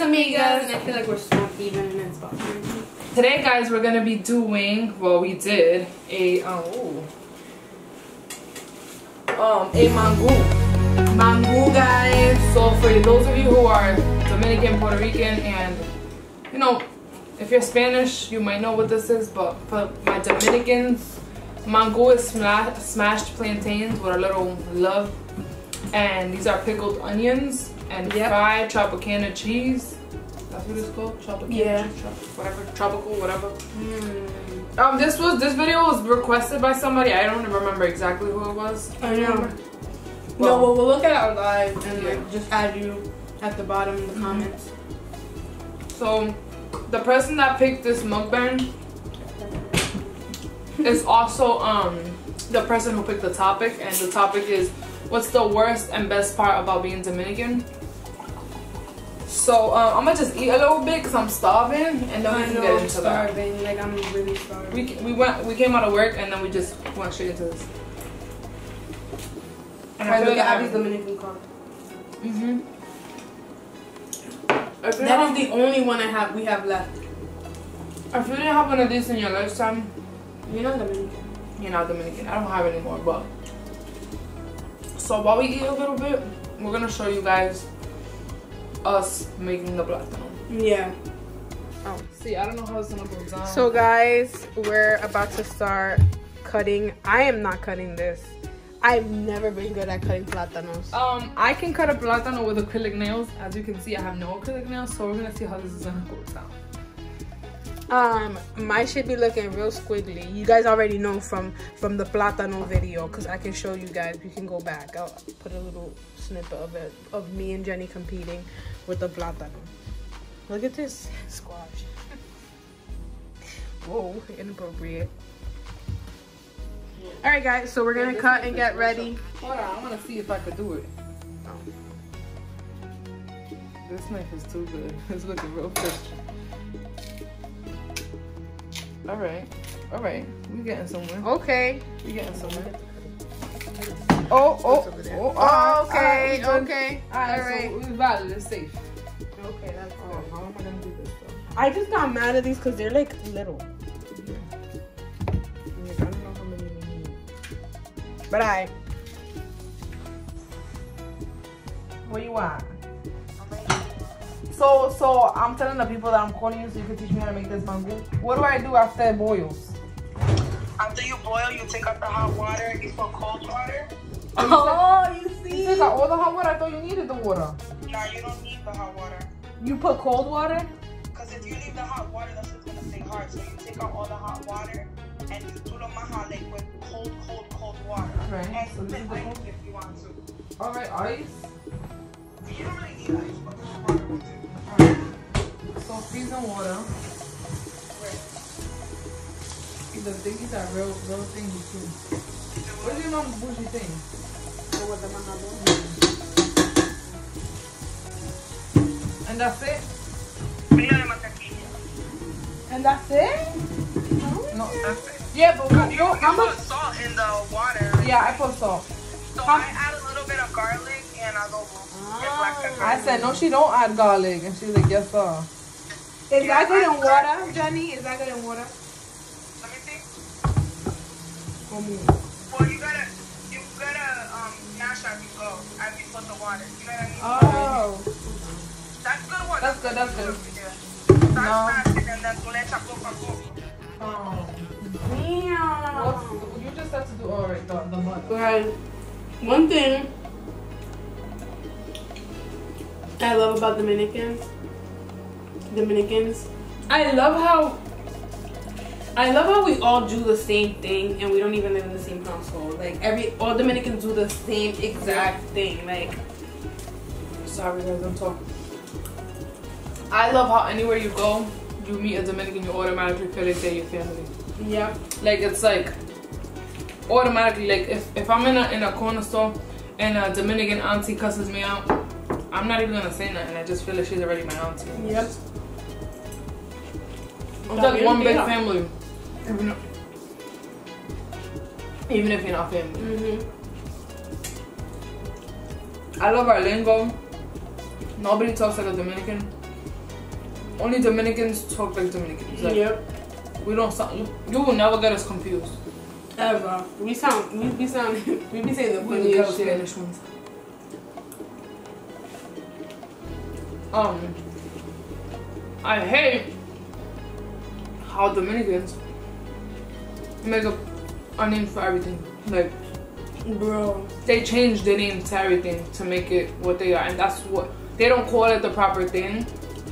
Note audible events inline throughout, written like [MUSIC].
Issa Migas. And I feel like we're so even and it's Today, guys, we're gonna be doing. Well, we did a um, um a mangú. Mangú guys. So for those of you who are Dominican, Puerto Rican, and you know, if you're Spanish, you might know what this is. But for my Dominicans, mangú is sma- smashed plantains with a little love, and these are pickled onions and Yep. fried Tropicana cheese. That's what it's called, Tropicana Yeah. cheese, trop- whatever, tropical, whatever. Mm. Um, this was this video was requested by somebody. I don't remember exactly who it was. I know. no, Well- well, we'll look at our live and Yeah. like just add you at the bottom in the comments. So, the person that picked this mukbang is also um the person who picked the topic, and the topic is what's the worst and best part about being Dominican. So um, I'm gonna just eat a little bit because I'm starving, and then we I can know, get into that. starving. Like I'm really starving. We we went we came out of work and then we just went straight into this. And I look like at Abby's Dominican card. Mhm. That have- the only one I have. We have left. If you didn't have one of these in your lifetime, You're not Dominican. you're not Dominican. I don't have any more, but. So while we eat a little bit, we're gonna show you guys us making the plátano. Yeah. Oh, see, I don't know how it's gonna go down. So guys, we're about to start cutting. I am not cutting this. I've never been good at cutting plátanos. um, I can cut a plátano with acrylic nails. As you can see, I have no acrylic nails, so we're gonna see how this is gonna go down. Um, mine should be looking real squiggly. You guys already know from from the plátano video, cause I can show you guys. You can go back. I'll put a little snippet of it of me and Jenny competing with the plátano. Look at this squash. [LAUGHS] Whoa, inappropriate. All right, guys. So we're gonna cut and get ready. Hold on, I'm gonna see if I could do it. This knife is too good. [LAUGHS] It's looking real fresh. All right, all right, we getting somewhere. Okay. We getting somewhere. Oh, oh, oh, Oh, okay, All okay. right, All so right. it's valid. It's safe. Okay, that's Oh, how am I gonna do this though? I just got mad at these because they're like little. Like, I don't know how many we need. But I. Where you at? So, so I'm telling the people that I'm calling you so you can teach me how to make this mangú. What do I do after it boils? After you boil, you take out the hot water, and you put cold water. Oh, you oh, see? You take out all the hot water. I thought you needed the water. Now you don't need the hot water. You put cold water. Because if you leave the hot water, that's just gonna stay hard. So you take out all the hot water and you do the maha like with cold, cold, cold water. Right, And so this is the ice cold- if you want to. All right, ice. You don't really need ice, but cold water will do. All right. So freezing water. The things are real, real things too. What do you know bougie thing? And that's it. Pila de mantequilla. And that's it. No. That's it. Yeah, but what, You, yo, you how put much? salt in the water. Yeah, I put salt. So how- I add a little bit of garlic and adobo. And black pepper. I said no. She don't add garlic, and she's like, yes, sir. Is Yeah, that good I- in water, Jenny? Is that good in water? Let me see. Well, you gotta, you gotta um, mash as you go as you put the water. You know what I mean? Oh, That's good one. That's good, that's good. Yeah. No. smashing and then tú le echas poco a poco. um, Damn. what's, you just have to do all right. The, the butter. Guys, one thing I love about Dominicans, Dominicans, I love how I love how we all do the same thing and we don't even live in the same household. Like every all Dominicans do the same exact thing. Like Sorry, guys, I'm talking. I love how anywhere you go, you meet a Dominican, you automatically feel like they're your family. yeah, Like it's like automatically like if, if I'm in a in a corner store and a Dominican auntie cusses me out, I'm not even gonna say nothing. I just feel like she's already my auntie. yep. It's like one big family. Even, even if you're not family. Mhm. I love our lingo. Nobody talks like a Dominican. Only Dominicans talk like Dominicans. Like, Yep. We don't sound. You, you will never get us confused. Ever. We sound. We be sound. [LAUGHS] We be saying the We the ghetto funniest shit. Spanish ones. Um, I hate how Dominicans make up a name for everything. Like Bro. they change the name to everything to make it what they are, and that's what they don't call it the proper thing.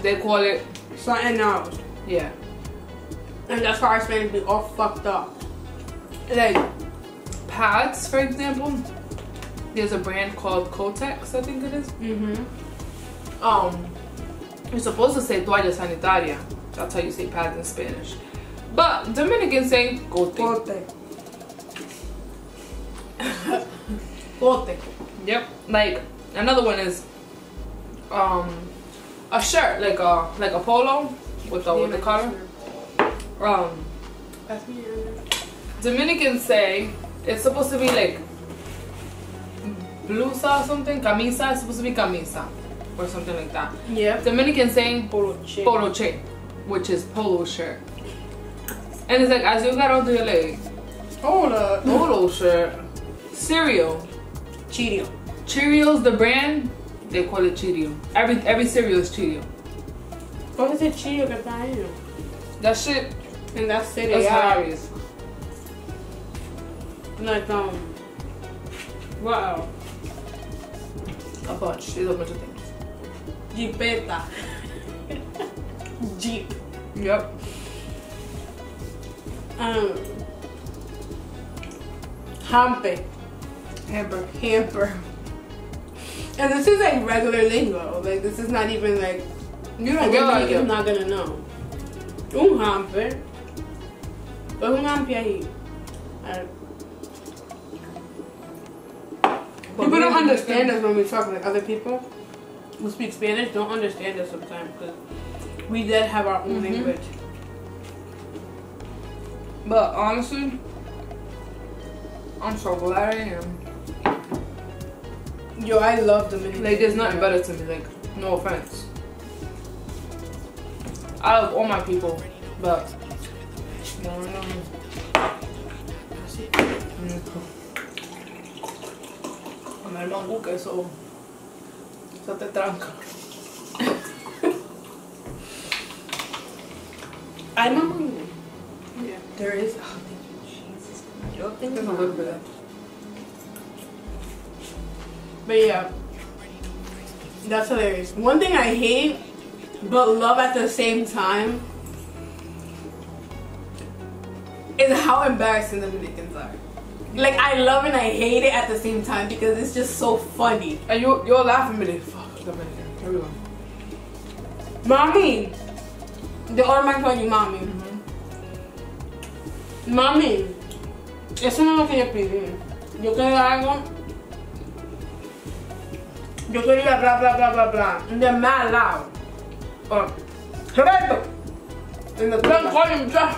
They call it Something else. yeah. And that's why our Spanish be all fucked up. like pads, for example. There's a brand called Kotex, I think it is. Mm-hmm. Um, you're supposed to say toalla sanitaria. That's how you say pads in Spanish. But Dominicans say cote. Corte. [LAUGHS] Corte. Yep. Like another one is um a shirt, like a like a polo with the with the collar. Um, Pass me your- Dominicans say it's supposed to be like blusa or something, camisa. It's supposed to be camisa or something like that. Yeah. Dominican saying Polo chick. polo che, which is polo shirt. And it's like as you got you're like Hold up. polo shirt, cereal, Cheerio. Cheerios, the brand, they call it Cheerio. Every every cereal is Cheerio. ¿Cómo it Cheerio que está ahí? That shit And that's is cereal. hilarious. Like, um, wow. A bunch. There's a bunch of things. Jeepeta. Jeep. Yep. Um, hampe. Hamper. Hamper. And this is like regular lingo. Like, this is not even like, You don't get like it. not gonna know. Un hamper. Un hamper. Uh, People don't understand us when we talk like other people who speak Spanish don't understand us sometimes because we did have our own Mhm. language. But honestly, I'm so glad I am. Yo, I love Dominican. Like, there's nothing better to me. Like, no offense. I love all my people, but no, no, no. Con el mangú que eso, eso te tranca. I'm a Mango. Yeah. There is. Oh, thank you, Jesus. Yo think There's a little bit of But yeah, that's hilarious. One thing I hate, but love at the same time, is how embarrassing the Dominicans are. Like I love and I hate it at the same time because it's just so funny. And you, you're laughing at me. Fuck, Dominican. Everyone. Mommy, they automatically call you mommy. Mami, eso no es lo que yo pedí. Yo quería algo. Yo quería bla bla bla bla bla. And they're mad loud. Uh, Roberto! And the Don't call him Josh.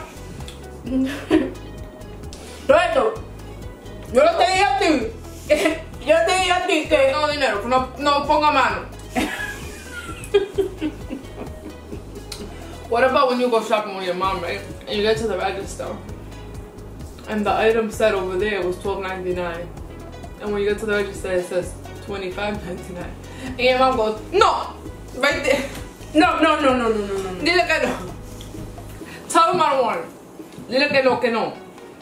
[LAUGHS] Roberto! Yo lo te dije a ti. [LAUGHS] Yo te dije a ti que. No dinero, no, no ponga mano. [LAUGHS] what about when you go shopping with your mom, right? And you get to the register, and the item said over there was twelve ninety nine, and when you get to the register, it says twenty five ninety nine. And your mom goes, no, right there. No, no, no, no, no, no, no. Dile que no. Tell him I don't want it. Dile que no, que no.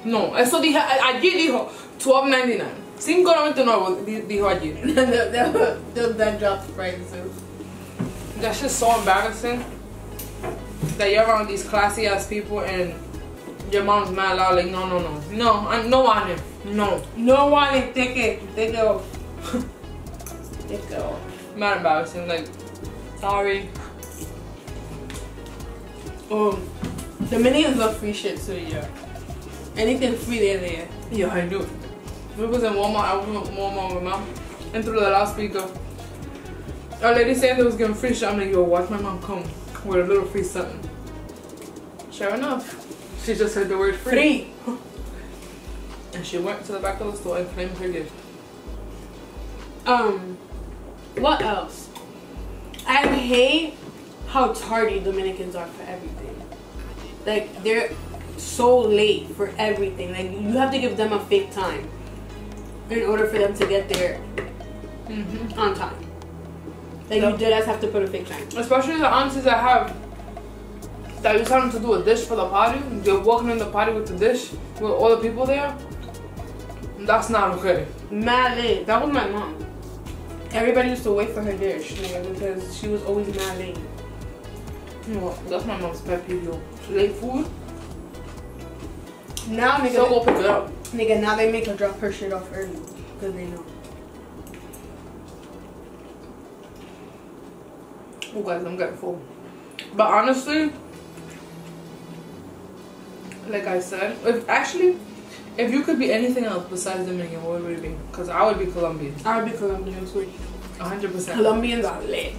No, eso dije, allí dijo 12.99. 5.99 di- dijo allí. that, that, that, that dropped the prices. That's just so embarrassing that you're around these classy ass people and your mom's mad loud like no no no no I no on him no No one take it. Take it off. [LAUGHS] take it off. mad embarrassing like sorry Um, Dominicans love free shit too, yeah. Anything free, they're there. yeah I do we was in Walmart I was in Walmart with mom and through the loudspeaker a lady saying they was giving free shit I'm like yo watch my mom come with a little free something sure enough she just said the word free, Free. [LAUGHS] and she went to the back of the store and claimed her gift Um, what else? I hate how tardy Dominicans are for everything. Like they're so late for everything. Like you have to give them a fake time in order for them to get there Mm-hmm. on time. Like Yep. you did us have to put a fake time. Especially the aunties that have that you tell them to do a dish for the party. They're walking in the party with the dish with all the people there. That's not okay. Mad late. That was my mom. Everybody used to wait for her dish, nigga, because she was always mad late. No, that's my mom's pet peeve. yo. Late food. Now, nigga, So go pick it up. nigga, now they make her drop her shit off early because they know. Oh guys, I'm getting full. But honestly, like I said, if actually, if you could be anything else besides Dominican, what would it be? Because I would be Colombian, I would be Colombian too. 100. percent Colombians are lit.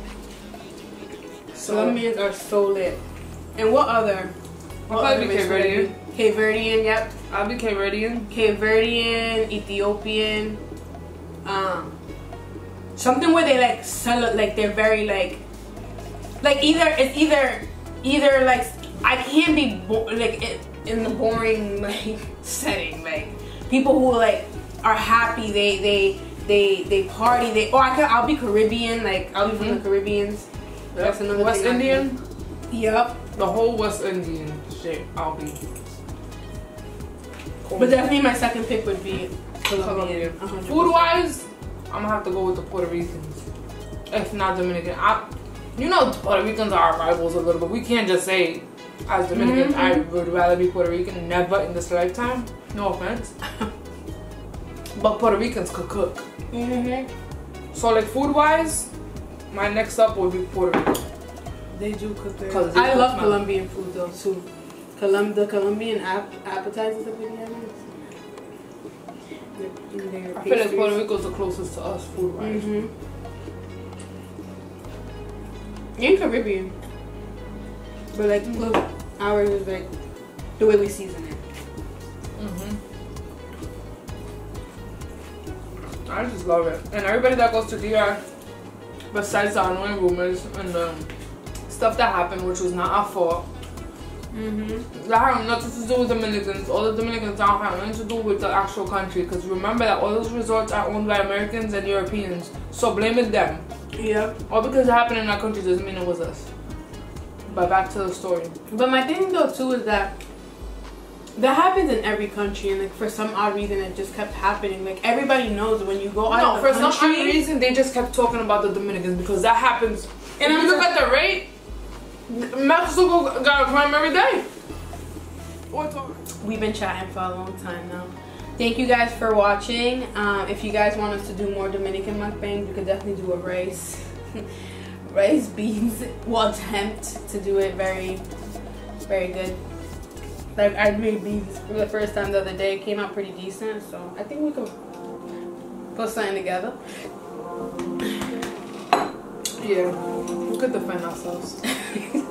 So Colombians are so lit. And what other? I'll probably be Cape Verdean. Cape Verdean, yep. I'll be Cape Verdean. Cape Verdean, Ethiopian, um, something where they like sell it, like they're very like, like either it's either either like I can't be bo- like i- in the boring [LAUGHS] like setting like people who like are happy they they they they party they or I could I'll be Caribbean like I'll be from the Caribbeans. That's another West Indian. Yep, The whole West Indian shit. I'll be. Cool. but definitely my second pick would be Colombian. Colombian. Food wise, I'm gonna have to go with the Puerto Ricans, if not Dominican. I, you know, Puerto Ricans are our rivals a little bit. We can't just say, as Dominicans, I would rather be Puerto Rican. Never in this lifetime. No offense, [LAUGHS] but Puerto Ricans could cook. Mhm. So like food wise, my next up would be Puerto Rico. They do cook there. 'Cause they I cook love my- Colombian food though too. Colum the Colombian ap- appetizers that we have. I feel like Puerto Rico's the closest to us food wise. hmm And Caribbean. But like look, ours is like the way we season it. hmm I just love it. And everybody that goes to DR, besides the annoying rumors and the stuff that happened, which was not our fault, Mm-hmm. that had nothing to do with Dominicans. All the Dominicans don't have nothing to do with the actual country. Because remember that all those resorts are owned by Americans and Europeans. So blame it them. Yeah. All because it happened in our country doesn't mean it was us. But back to the story. But my thing though too is that that happens in every country, and like for some odd reason, it just kept happening. Like everybody knows when you go out No, for the some odd reason, they just kept talking about the Dominicans because that happens. And if I'm you look at the rate, Mexico got a crime every day. We've been chatting for a long time now. Thank you guys for watching. Um, if you guys want us to do more Dominican mukbangs, we could definitely do a rice, [LAUGHS] rice beans. [LAUGHS] We'll attempt to do it very, very good. Like I made beans for the first time the other day. It came out pretty decent, so I think we could put something together. Yeah, we could defend ourselves. [LAUGHS]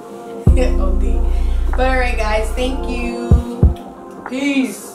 [LAUGHS] OD. But alright, guys, thank you. Peace.